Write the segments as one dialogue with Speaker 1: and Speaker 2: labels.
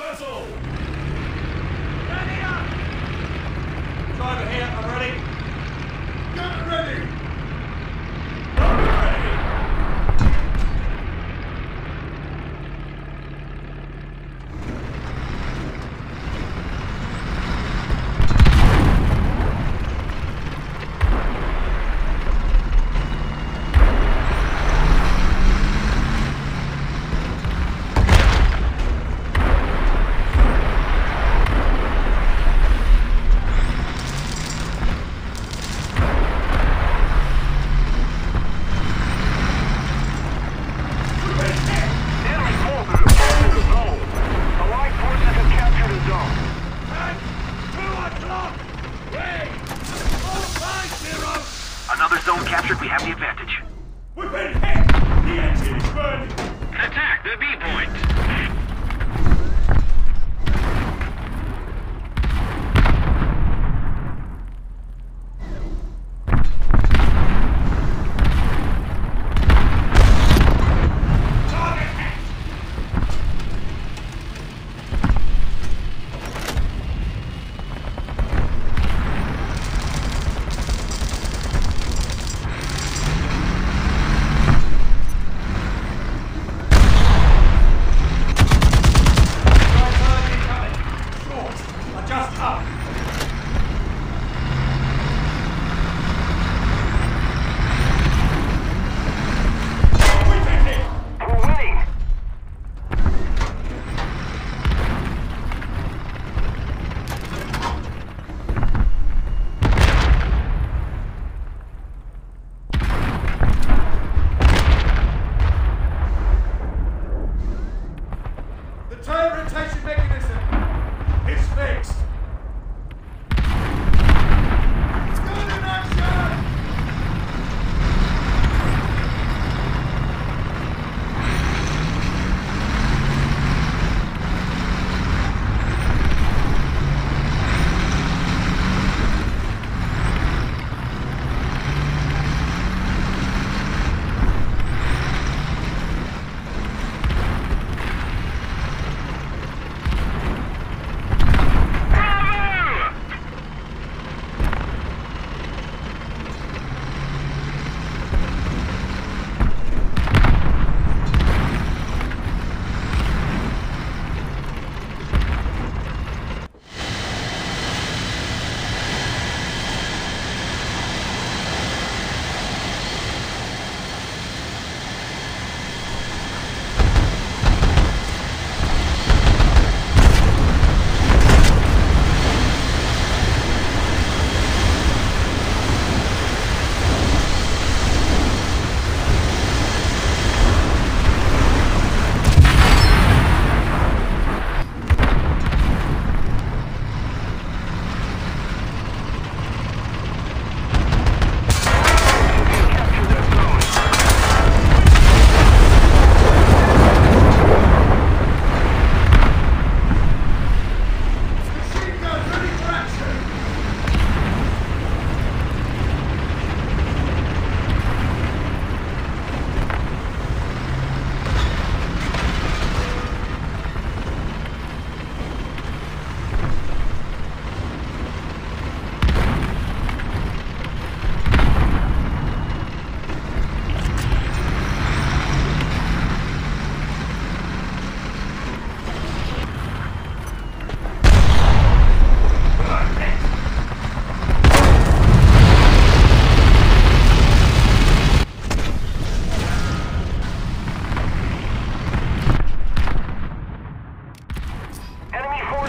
Speaker 1: Reversal! Ready up! Driver here, I'm ready.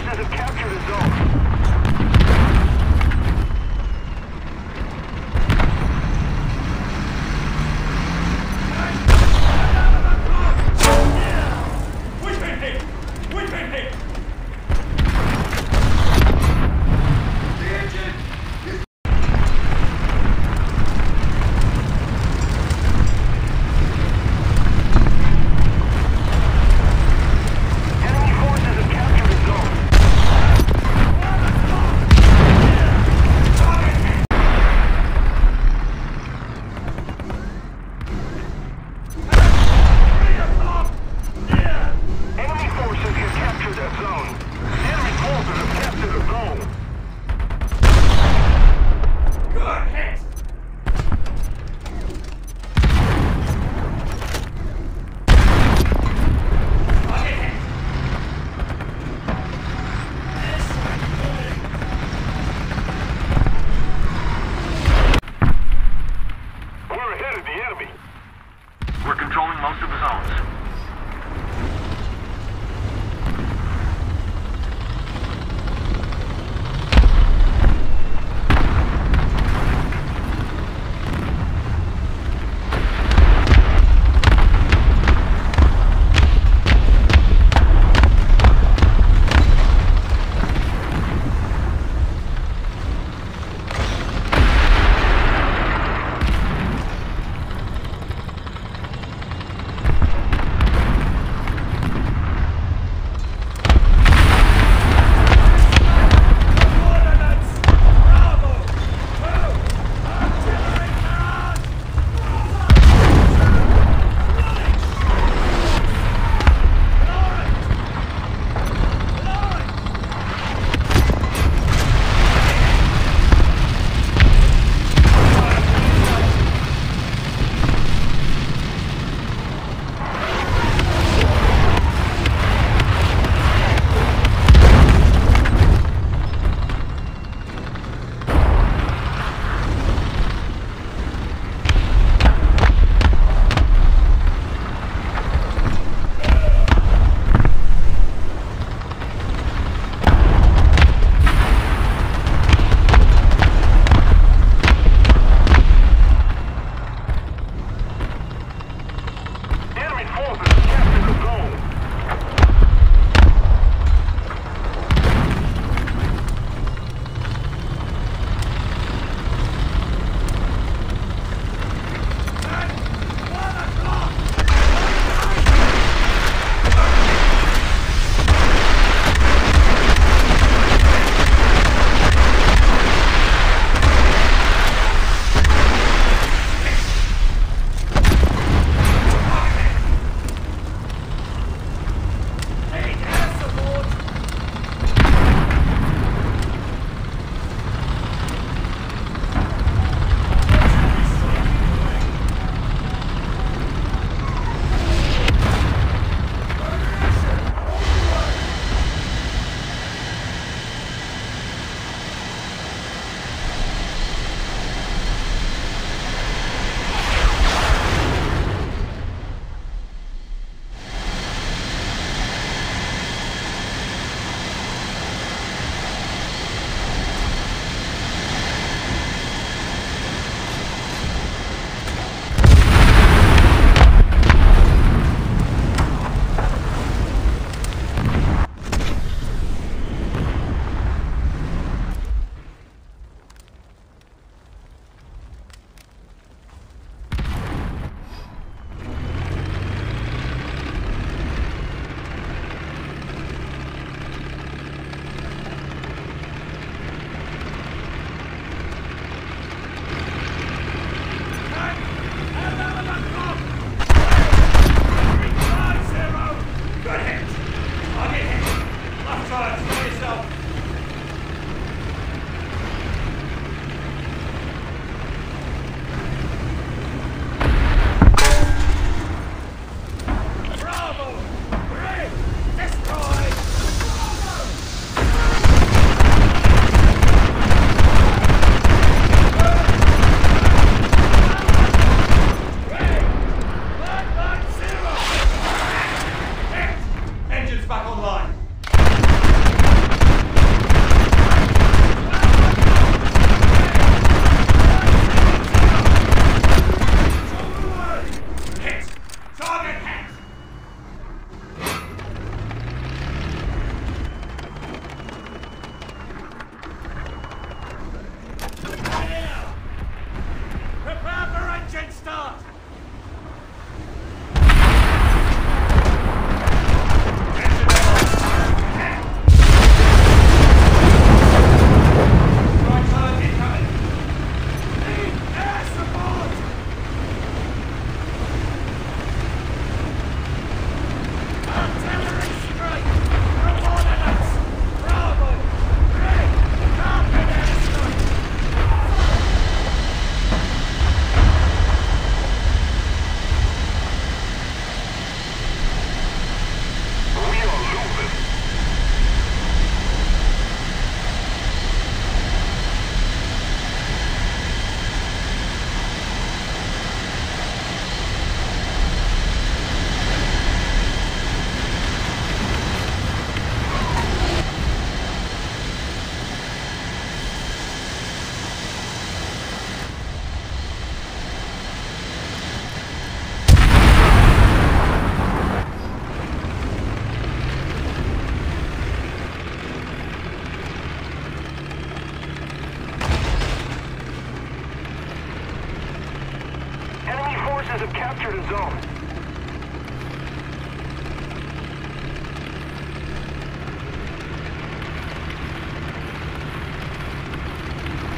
Speaker 2: forces
Speaker 1: have captured a zone.